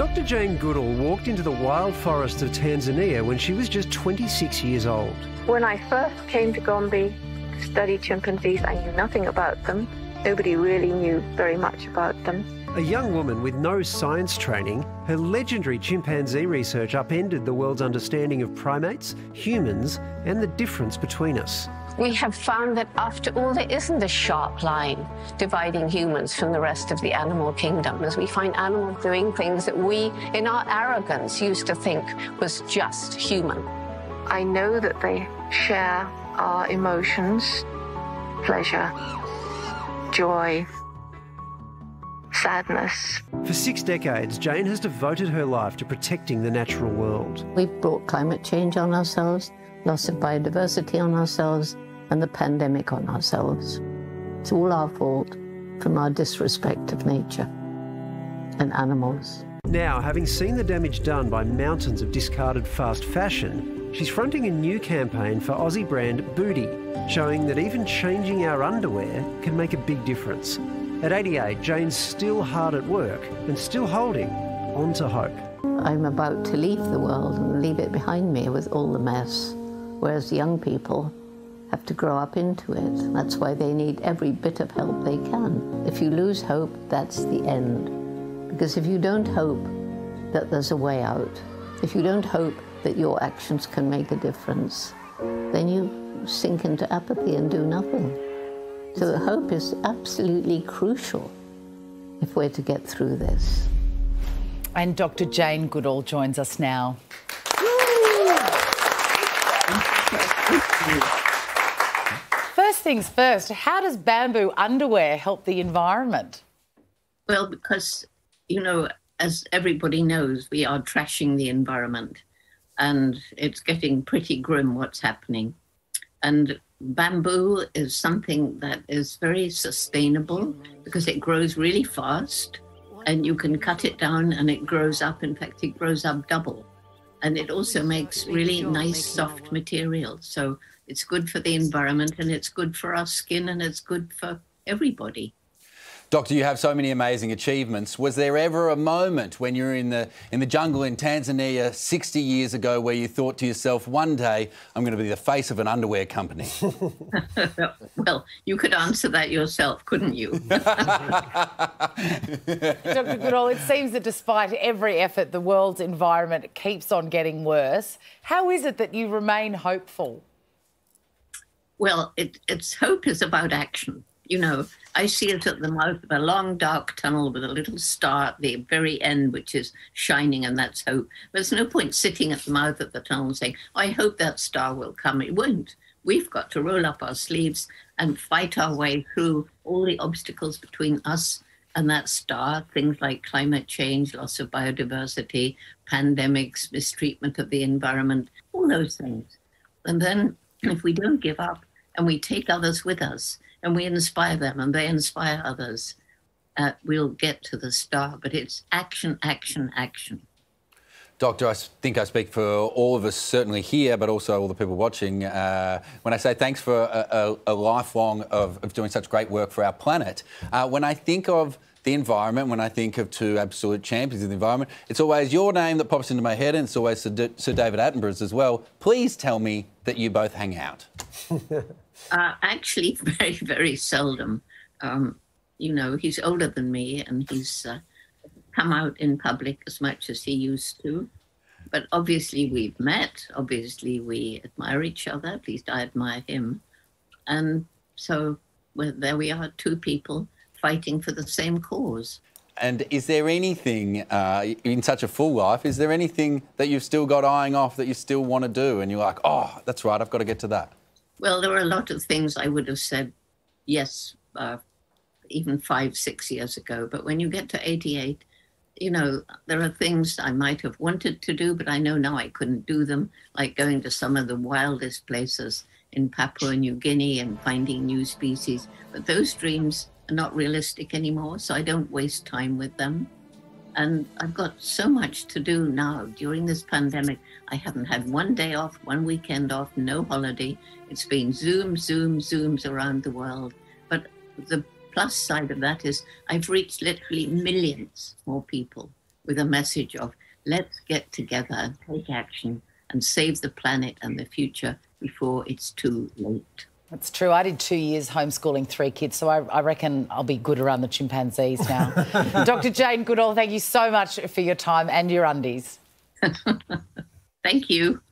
Dr. Jane Goodall walked into the wild forest of Tanzania when she was just 26 years old. When I first came to Gombe to study chimpanzees, I knew nothing about them. Nobody really knew very much about them. A young woman with no science training, her legendary chimpanzee research upended the world's understanding of primates, humans, and the difference between us. We have found that after all, there isn't a sharp line dividing humans from the rest of the animal kingdom, as we find animals doing things that we, in our arrogance, used to think was just human. I know that they share our emotions, pleasure, joy, sadness. For six decades, Jane has devoted her life to protecting the natural world. We've brought climate change on ourselves, loss of biodiversity on ourselves, and the pandemic on ourselves. It's all our fault from our disrespect of nature and animals. Now, having seen the damage done by mountains of discarded fast fashion, she's fronting a new campaign for Aussie brand Boody, showing that even changing our underwear can make a big difference. At 88, Jane's still hard at work and still holding on to hope. I'm about to leave the world and leave it behind me with all the mess, whereas young people have to grow up into it. That's why they need every bit of help they can. If you lose hope, that's the end. Because if you don't hope that there's a way out, if you don't hope that your actions can make a difference, then you sink into apathy and do nothing. So the hope is absolutely crucial if we're to get through this. And Dr. Jane Goodall joins us now. First things first, how does bamboo underwear help the environment? Well, because, you know, as everybody knows, we are trashing the environment and it's getting pretty grim what's happening. And bamboo is something that is very sustainable because it grows really fast and you can cut it down and it grows up. In fact, it grows up double. And it also makes really nice, soft material. So it's good for the environment and it's good for our skin and it's good for everybody. Doctor, you have so many amazing achievements. Was there ever a moment when you were in the in the jungle in Tanzania 60 years ago where you thought to yourself, one day I'm going to be the face of an underwear company? well, you could answer that yourself, couldn't you? Dr. Goodall, it seems that despite every effort, the world's environment keeps on getting worse. How is it that you remain hopeful? Well, it, it's hope is about action. You know, I see it at the mouth of a long, dark tunnel with a little star at the very end, which is shining, and that's hope. There's no point sitting at the mouth of the tunnel saying, I hope that star will come. It won't. We've got to roll up our sleeves and fight our way through all the obstacles between us and that star, things like climate change, loss of biodiversity, pandemics, mistreatment of the environment, all those things. And then if we don't give up and we take others with us, and we inspire them and they inspire others, uh, we'll get to the star. But it's action, action, action. Doctor, I think I speak for all of us, certainly here, but also all the people watching, uh, when I say thanks for a, a, a lifelong of, of, doing such great work for our planet. Uh, when I think of the environment, when I think of two absolute champions of the environment, it's always your name that pops into my head, and it's always Sir, D Sir David Attenborough's as well. Please tell me that you both hang out. Uh, actually, very, very seldom. Um, you know, he's older than me and he's uh, come out in public as much as he used to. But obviously, we've met. Obviously, we admire each other. At least I admire him. And so well, there we are, two people fighting for the same cause. And is there anything uh, in such a full life, is there anything that you've still got eyeing off that you still want to do? And you're like, oh, that's right, I've got to get to that? Well, there were a lot of things I would have said yes, uh, even five, six years ago. But when you get to 88, you know, there are things I might have wanted to do, but I know now I couldn't do them, like going to some of the wildest places in Papua New Guinea and finding new species. But those dreams are not realistic anymore, so I don't waste time with them. And I've got so much to do now during this pandemic. I haven't had one day off, one weekend off, no holiday. It's been Zoom, Zoom, Zooms around the world. But the plus side of that is I've reached literally millions more people with a message of let's get together, take action, and save the planet and the future before it's too late. That's true. I did two years homeschooling three kids, so I, I reckon I'll be good around the chimpanzees now. Dr. Jane Goodall, thank you so much for your time and your undies. Thank you.